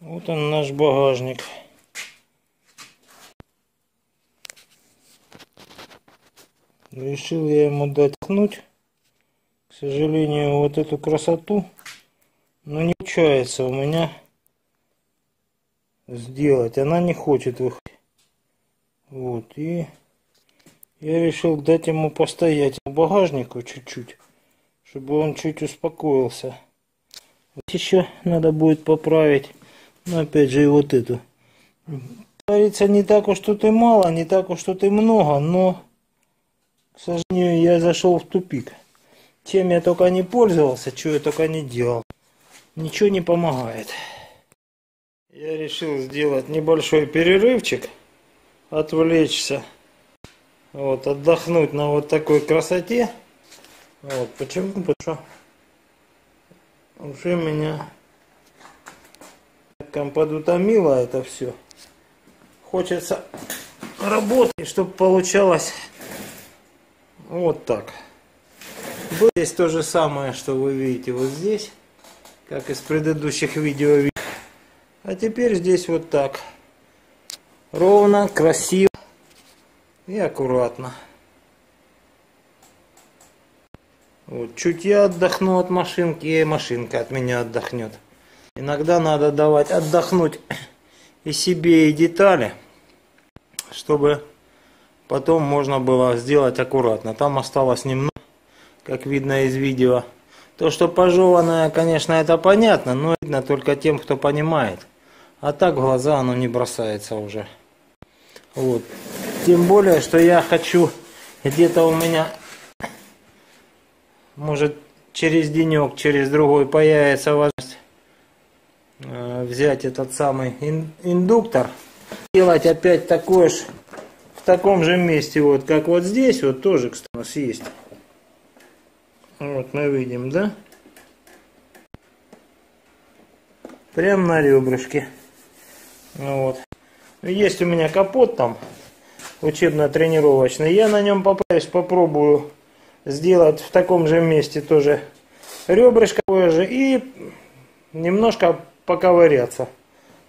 Вот он наш багажник. Решил я ему дать. К сожалению, вот эту красоту, но не получается у меня сделать. Она не хочет выходить. Вот, и я решил дать ему постоять в багажнику чуть-чуть, чтобы он чуть успокоился. Вот еще надо будет поправить, но опять же и вот эту. Говорится, не так уж тут и мало, не так уж тут и много, но, к сожалению, я зашел в тупик. Чем я только не пользовался, что я только не делал. Ничего не помогает. Я решил сделать небольшой перерывчик, отвлечься, вот, отдохнуть на вот такой красоте. Вот, почему? Потому что уже меня как подутомило это все. Хочется работать, чтобы получалось вот так. Здесь то же самое, что вы видите вот здесь, как из предыдущих видео. А теперь здесь вот так. Ровно, красиво и аккуратно. Вот, чуть я отдохну от машинки, и машинка от меня отдохнет. Иногда надо давать отдохнуть и себе, и детали, чтобы потом можно было сделать аккуратно. Там осталось немного, как видно из видео. То, что пожеванное, конечно, это понятно, но видно только тем, кто понимает. А так в глаза оно не бросается уже. Вот. Тем более, что я хочу где-то у меня, может, через денек, через другой появится возможность взять этот самый индуктор, делать опять такое же в таком же месте, вот как вот здесь, вот тоже, кстати, у нас есть. Вот мы видим, да? Прям на ребрышке. Вот. Есть у меня капот там учебно-тренировочный. Я на нем попытаюсь, попробую сделать в таком же месте тоже ребрышко же и немножко поковыряться.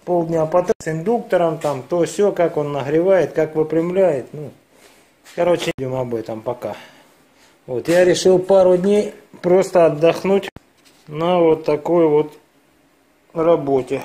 Полдня потратить с индуктором, там то все, как он нагревает, как выпрямляет. Ну, короче, идем об этом пока. Вот, я решил пару дней просто отдохнуть на вот такой вот работе.